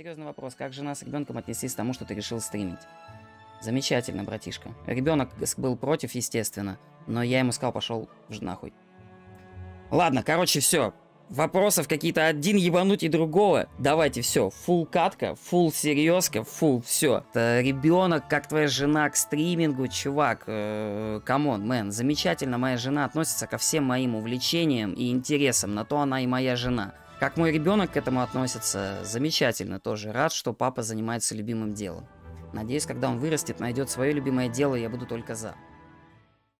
серьезный вопрос. Как жена с ребенком отнеслись к тому, что ты решил стримить? Замечательно, братишка. Ребенок был против, естественно, но я ему сказал, пошел в нахуй. Ладно, короче, все. Вопросов какие-то один ебануть и другого. Давайте все. Full катка, full серьезка, full все. Ребенок, как твоя жена к стримингу, чувак. Э, come on, man. Замечательно моя жена относится ко всем моим увлечениям и интересам. На то она и моя жена. Как мой ребенок к этому относится, замечательно тоже. Рад, что папа занимается любимым делом. Надеюсь, когда он вырастет, найдет свое любимое дело, я буду только за.